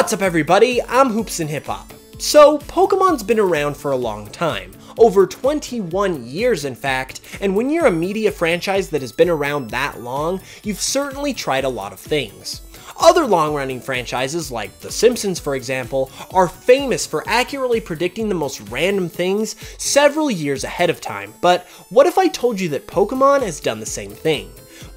What's up everybody, I'm Hoops and Hip Hop. So, Pokemon's been around for a long time, over 21 years in fact, and when you're a media franchise that has been around that long, you've certainly tried a lot of things. Other long-running franchises, like The Simpsons for example, are famous for accurately predicting the most random things several years ahead of time, but what if I told you that Pokemon has done the same thing?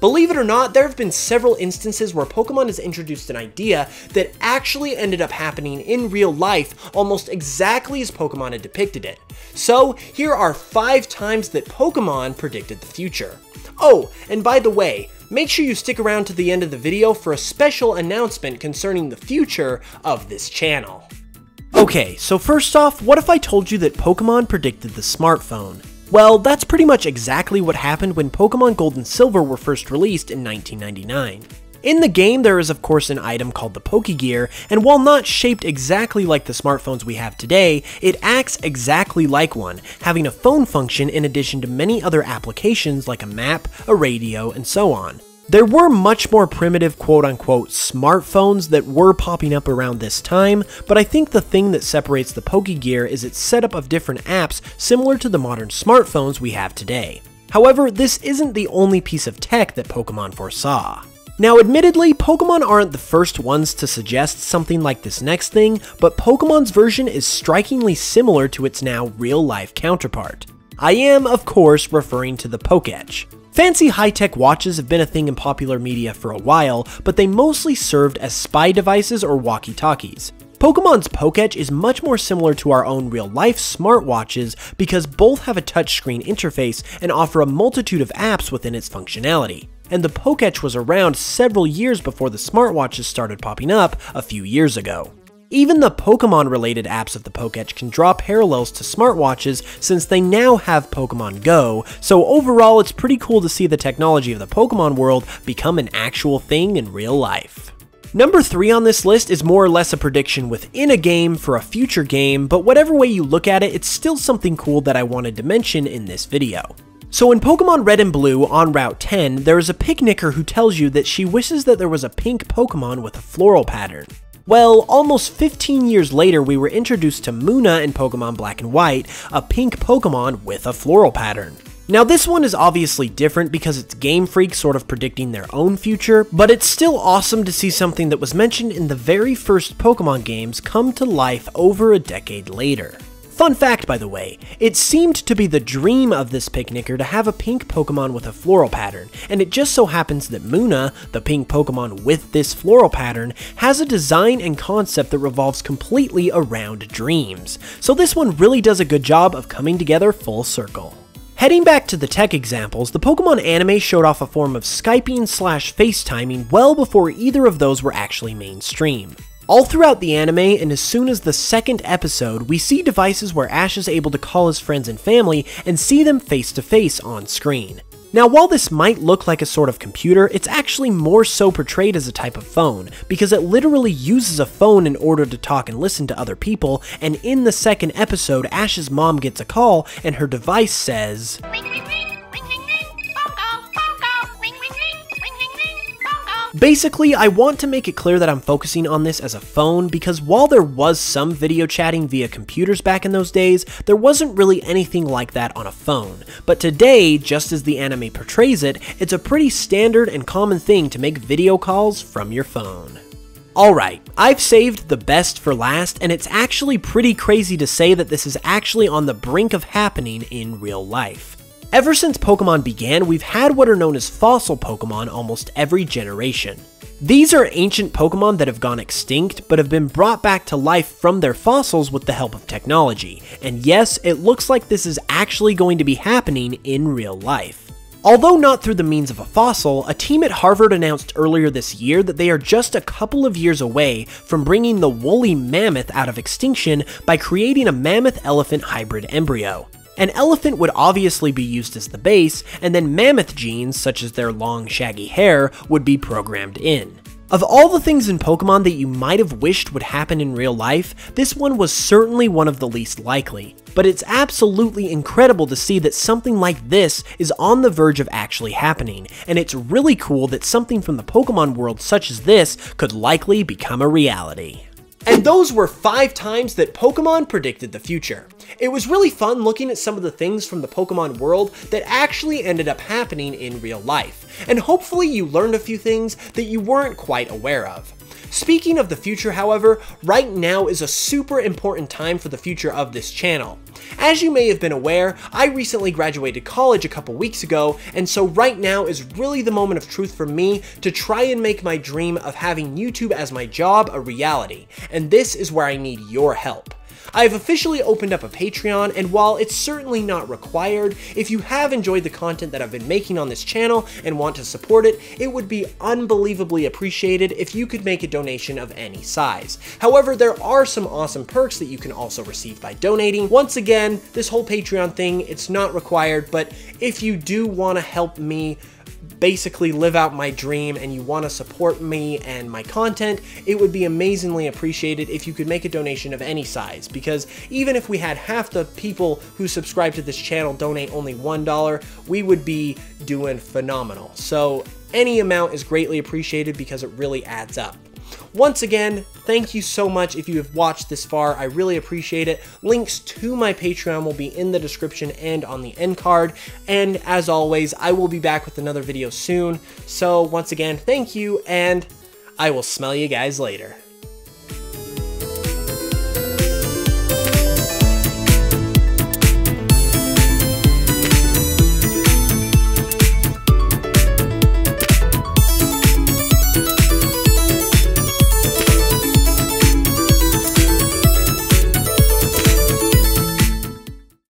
Believe it or not, there have been several instances where Pokemon has introduced an idea that actually ended up happening in real life almost exactly as Pokemon had depicted it. So, here are 5 times that Pokemon predicted the future. Oh, and by the way, make sure you stick around to the end of the video for a special announcement concerning the future of this channel. Okay, so first off, what if I told you that Pokemon predicted the smartphone? Well, that's pretty much exactly what happened when Pokemon Gold and Silver were first released in 1999. In the game, there is of course an item called the Pokegear, and while not shaped exactly like the smartphones we have today, it acts exactly like one, having a phone function in addition to many other applications like a map, a radio, and so on. There were much more primitive quote unquote smartphones that were popping up around this time, but I think the thing that separates the Pokegear is its setup of different apps similar to the modern smartphones we have today. However, this isn't the only piece of tech that Pokemon foresaw. Now admittedly, Pokemon aren't the first ones to suggest something like this next thing, but Pokemon's version is strikingly similar to its now real-life counterpart. I am, of course, referring to the Poketch. Fancy high-tech watches have been a thing in popular media for a while, but they mostly served as spy devices or walkie-talkies. Pokemon's Poketch is much more similar to our own real-life smartwatches because both have a touchscreen interface and offer a multitude of apps within its functionality. And the Poketch was around several years before the smartwatches started popping up a few years ago. Even the Pokemon related apps of the Poketch can draw parallels to smartwatches since they now have Pokemon Go, so overall it's pretty cool to see the technology of the Pokemon world become an actual thing in real life. Number 3 on this list is more or less a prediction within a game for a future game, but whatever way you look at it, it's still something cool that I wanted to mention in this video. So in Pokemon Red and Blue on Route 10, there is a picnicker who tells you that she wishes that there was a pink Pokemon with a floral pattern. Well, almost 15 years later, we were introduced to Munna in Pokemon Black and White, a pink Pokemon with a floral pattern. Now this one is obviously different because it's Game Freak sort of predicting their own future, but it's still awesome to see something that was mentioned in the very first Pokemon games come to life over a decade later. Fun fact, by the way, it seemed to be the dream of this picnicker to have a pink Pokemon with a floral pattern, and it just so happens that Munna, the pink Pokemon with this floral pattern, has a design and concept that revolves completely around dreams. So this one really does a good job of coming together full circle. Heading back to the tech examples, the Pokemon anime showed off a form of Skyping slash FaceTiming well before either of those were actually mainstream. All throughout the anime, and as soon as the second episode, we see devices where Ash is able to call his friends and family and see them face to face on screen. Now, while this might look like a sort of computer, it's actually more so portrayed as a type of phone, because it literally uses a phone in order to talk and listen to other people, and in the second episode, Ash's mom gets a call, and her device says... Basically, I want to make it clear that I'm focusing on this as a phone because while there was some video chatting via computers back in those days, there wasn't really anything like that on a phone. But today, just as the anime portrays it, it's a pretty standard and common thing to make video calls from your phone. Alright, I've saved the best for last, and it's actually pretty crazy to say that this is actually on the brink of happening in real life. Ever since Pokemon began, we've had what are known as fossil Pokemon almost every generation. These are ancient Pokemon that have gone extinct, but have been brought back to life from their fossils with the help of technology. And yes, it looks like this is actually going to be happening in real life. Although not through the means of a fossil, a team at Harvard announced earlier this year that they are just a couple of years away from bringing the woolly mammoth out of extinction by creating a mammoth-elephant hybrid embryo. An elephant would obviously be used as the base, and then mammoth genes, such as their long shaggy hair, would be programmed in. Of all the things in Pokemon that you might have wished would happen in real life, this one was certainly one of the least likely. But it's absolutely incredible to see that something like this is on the verge of actually happening, and it's really cool that something from the Pokemon world such as this could likely become a reality. And those were five times that Pokemon predicted the future. It was really fun looking at some of the things from the Pokemon world that actually ended up happening in real life, and hopefully you learned a few things that you weren't quite aware of. Speaking of the future, however, right now is a super important time for the future of this channel. As you may have been aware, I recently graduated college a couple weeks ago, and so right now is really the moment of truth for me to try and make my dream of having YouTube as my job a reality, and this is where I need your help. I have officially opened up a Patreon, and while it's certainly not required, if you have enjoyed the content that I've been making on this channel and want to support it, it would be unbelievably appreciated if you could make a donation of any size. However, there are some awesome perks that you can also receive by donating. Once again, this whole Patreon thing, it's not required, but if you do want to help me basically live out my dream and you want to support me and my content, it would be amazingly appreciated if you could make a donation of any size. Because even if we had half the people who subscribe to this channel donate only $1, we would be doing phenomenal. So any amount is greatly appreciated because it really adds up. Once again, thank you so much if you have watched this far. I really appreciate it. Links to my Patreon will be in the description and on the end card. And as always, I will be back with another video soon. So once again, thank you, and I will smell you guys later.